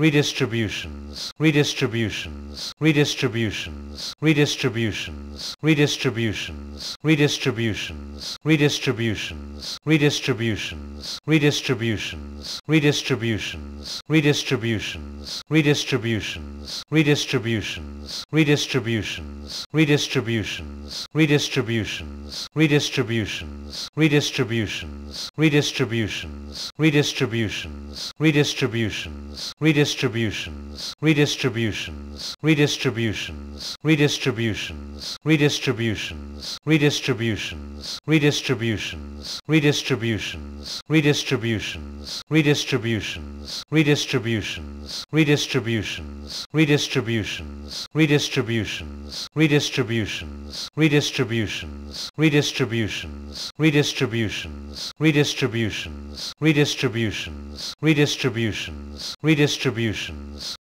redistributions, redistributions, redistributions, redistributions, redistributions, redistributions, redistributions, redistributions, redistributions, redistributions, redistributions, redistributions, redistributions, redistributions, redistributions, redistributions, redistributions, redistributions, redistributions, redistributions, redistributions, redistributions, redistributions, redistributions, redistributions, redistributions, redistributions, redistributions, redistributions, redistributions, redistributions, redistributions, redistributions, redistributions, redistributions, redistributions, redistributions, redistributions, redistributions, redistributions, redistributions, redistributions, redistributions,